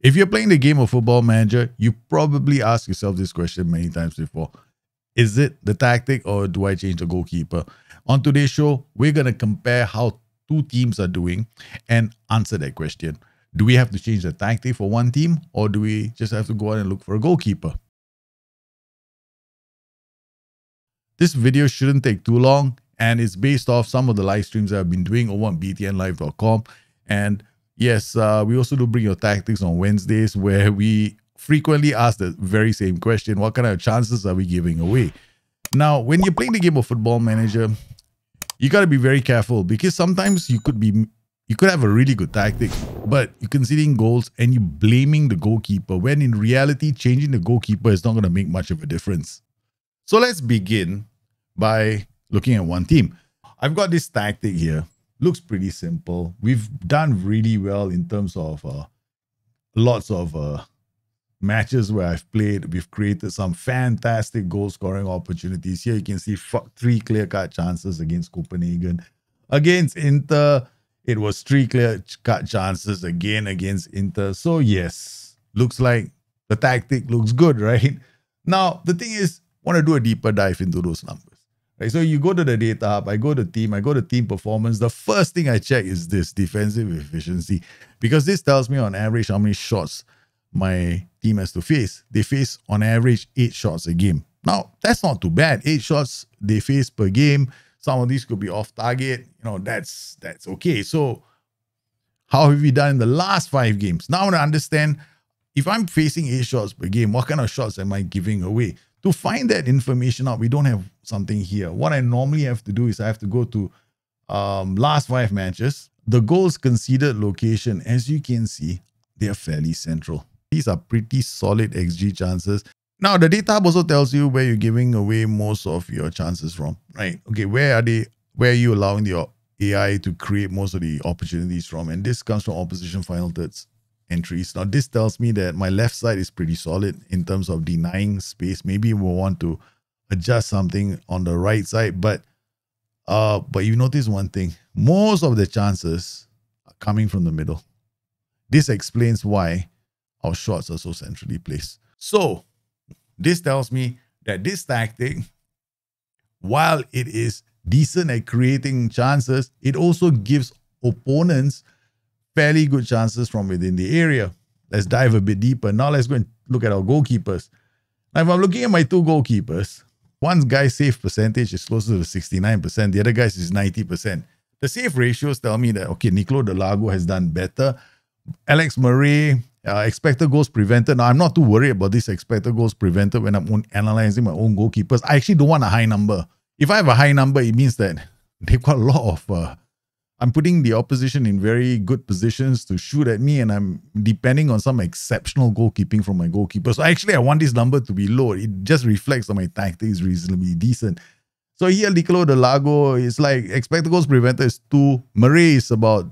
If you're playing the game of football manager, you probably ask yourself this question many times before. Is it the tactic or do I change the goalkeeper? On today's show, we're going to compare how two teams are doing and answer that question. Do we have to change the tactic for one team or do we just have to go out and look for a goalkeeper? This video shouldn't take too long and it's based off some of the live streams I've been doing over on btnlive.com. And yes, uh, we also do bring your tactics on Wednesdays where we frequently ask the very same question what kind of chances are we giving away? Now, when you're playing the game of football manager, you got to be very careful because sometimes you could be you could have a really good tactic, but you're conceding goals and you're blaming the goalkeeper when in reality, changing the goalkeeper is not going to make much of a difference. So let's begin by looking at one team. I've got this tactic here. Looks pretty simple. We've done really well in terms of uh, lots of uh, matches where I've played. We've created some fantastic goal scoring opportunities. Here you can see three clear cut chances against Copenhagen. Against Inter, it was three clear cut chances again against Inter. So, yes, looks like the tactic looks good, right? Now, the thing is, want to do a deeper dive into those numbers. Right? So you go to the data hub, I go to team, I go to team performance. The first thing I check is this defensive efficiency because this tells me on average how many shots my team has to face. They face on average eight shots a game. Now, that's not too bad. Eight shots they face per game. Some of these could be off target. You know, that's that's okay. So how have we done in the last five games? Now I want to understand if I'm facing eight shots per game, what kind of shots am I giving away? To find that information out, we don't have something here. What I normally have to do is I have to go to um, last five matches. The goals conceded location, as you can see, they are fairly central. These are pretty solid XG chances. Now, the data also tells you where you're giving away most of your chances from, right? Okay, where are they? Where are you allowing the AI to create most of the opportunities from? And this comes from opposition final thirds entries. Now, this tells me that my left side is pretty solid in terms of denying space. Maybe we'll want to adjust something on the right side, but uh, but you notice one thing: most of the chances are coming from the middle. This explains why our shots are so centrally placed. So, this tells me that this tactic, while it is decent at creating chances, it also gives opponents fairly good chances from within the area. Let's dive a bit deeper. Now let's go and look at our goalkeepers. Now, if I'm looking at my two goalkeepers, one guy's save percentage is closer to 69%, the other guy's is 90%. The save ratios tell me that, okay, Nicolo Delago has done better. Alex Meret, uh, expected goals prevented. Now, I'm not too worried about this expected goals prevented when I'm analyzing my own goalkeepers. I actually don't want a high number. If I have a high number, it means that they've got a lot of uh, I'm putting the opposition in very good positions to shoot at me, and I'm depending on some exceptional goalkeeping from my goalkeeper. So actually, I want this number to be low. It just reflects that my tactics reasonably decent. So here, Nicolo Delago is like expected goals prevented is two. Meret is about,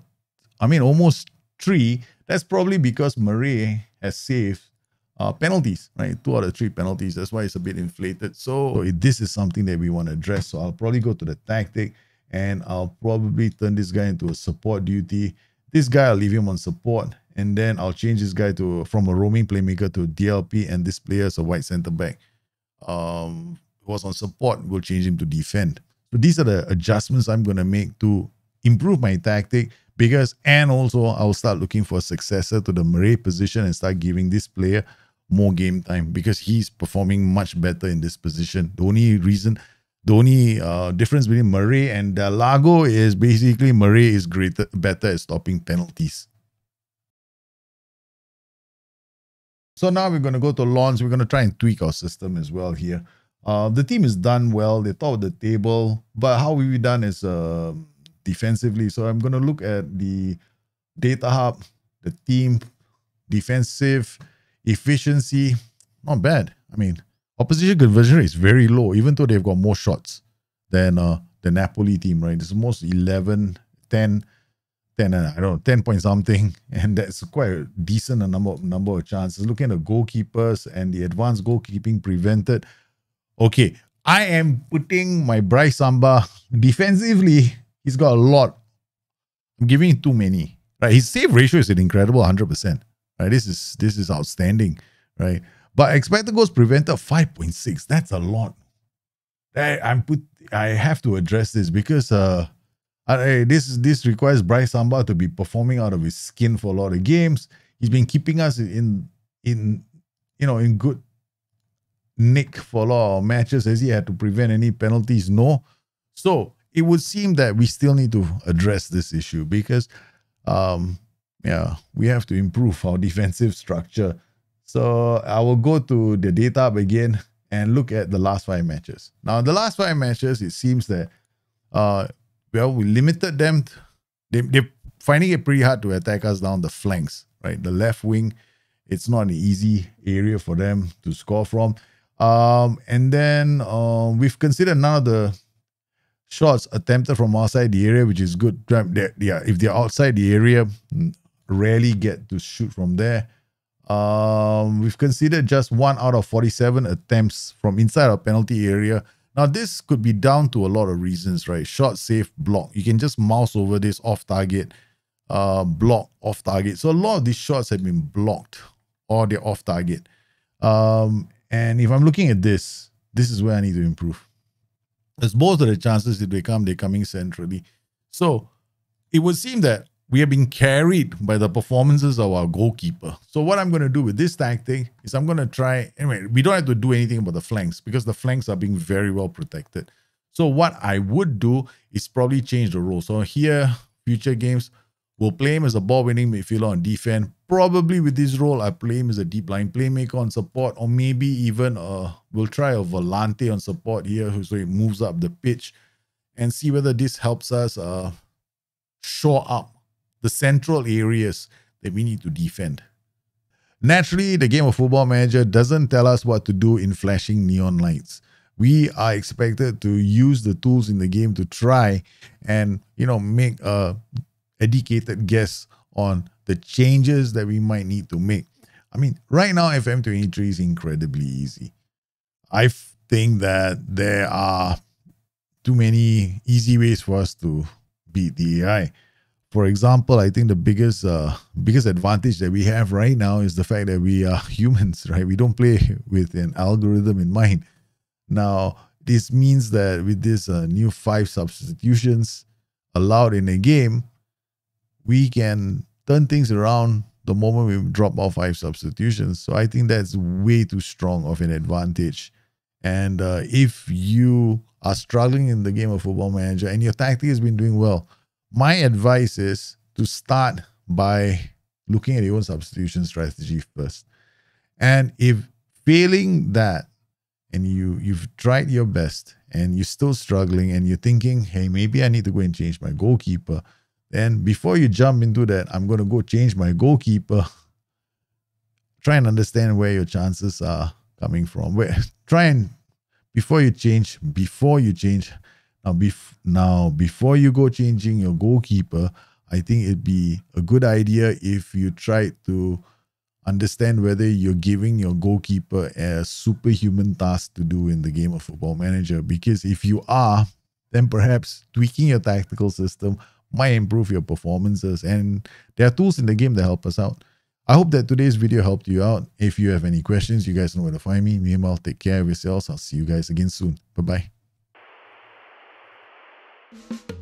I mean, almost three. That's probably because Meret has saved uh, penalties, right? Two out of three penalties. That's why it's a bit inflated. So this is something that we want to address. So I'll probably go to the tactic and I'll probably turn this guy into a support duty. This guy, I'll leave him on support, and then I'll change this guy to from a roaming playmaker to DLP, and this player is a wide center back. Um, was on support, we'll change him to defend. So these are the adjustments I'm going to make to improve my tactic because, and also I'll start looking for a successor to the Meret position and start giving this player more game time because he's performing much better in this position. The only reason the only uh, difference between Meret and Delago is basically Meret is greater, better at stopping penalties. So now we're going to go to Lens. We're going to try and tweak our system as well here. Uh, the team is done well. They're top of the table. But how we've done is uh, defensively. So I'm going to look at the data hub, the team, defensive efficiency. Not bad. I mean, opposition conversion rate is very low, even though they've got more shots than uh, the Napoli team, right? It's almost 11, 10, 10, uh, I don't know, 10 point something. And that's quite a decent number, number of chances. Looking at the goalkeepers and the advanced goalkeeping prevented. Okay, I am putting my Brice Samba defensively. He's got a lot. I'm giving too many. Right, his save ratio is an incredible 100%. Right? This is this is outstanding, right? But expected goals prevented 5.6. That's a lot. I, I'm put I have to address this because uh I, this this requires Brice Samba to be performing out of his skin for a lot of games. He's been keeping us in in you know in good nick for a lot of matches. Has he had to prevent any penalties? No. So it would seem that we still need to address this issue because um yeah we have to improve our defensive structure. So I will go to the data again and look at the last five matches. Now the last five matches, it seems that uh well, we limited them. They, they're finding it pretty hard to attack us down the flanks, right? The left wing, it's not an easy area for them to score from. Um, and then uh, we've considered none of the shots attempted from outside the area, which is good. They're, yeah, if they're outside the area, rarely get to shoot from there. Um, we've considered just one out of 47 attempts from inside our penalty area. Now, this could be down to a lot of reasons, right? Shot, safe, block. You can just mouse over this off target, uh, block, off target. So a lot of these shots have been blocked or they're off target. Um, and if I'm looking at this, this is where I need to improve. There's most of the chances if they come, they're coming centrally. So it would seem that we have been carried by the performances of our goalkeeper. So what I'm going to do with this tactic is I'm going to try, anyway, we don't have to do anything about the flanks because the flanks are being very well protected. So what I would do is probably change the role. So here, future games, we'll play him as a ball-winning midfielder on defense. Probably with this role, I play him as a deep lying playmaker on support, or maybe even uh, we'll try a volante on support here, so he moves up the pitch and see whether this helps us uh, shore up the central areas that we need to defend. Naturally, the game of Football Manager doesn't tell us what to do in flashing neon lights. We are expected to use the tools in the game to try and, you know, make a educated guess on the changes that we might need to make. I mean, right now, FM23 is incredibly easy. I think that there are too many easy ways for us to beat the AI for example, I think the biggest uh, biggest advantage that we have right now is the fact that we are humans, right? We don't play with an algorithm in mind. Now, this means that with this uh, new five substitutions allowed in a game, we can turn things around the moment we drop our five substitutions. So I think that's way too strong of an advantage. And uh, if you are struggling in the game of Football Manager and your tactic has been doing well, my advice is to start by looking at your own substitution strategy first. And if failing that and you you've tried your best and you're still struggling and you're thinking, hey, maybe I need to go and change my goalkeeper, then before you jump into that, I'm going to go change my goalkeeper. Try and understand where your chances are coming from. Where try and before you change, before you change, now, bef- now, before you go changing your goalkeeper, I think it'd be a good idea if you try to understand whether you're giving your goalkeeper a superhuman task to do in the game of Football Manager. Because if you are, then perhaps tweaking your tactical system might improve your performances. And there are tools in the game that help us out. I hope that today's video helped you out. If you have any questions, you guys know where to find me. Meanwhile, take care of yourselves. I'll see you guys again soon. Bye bye. Thank you.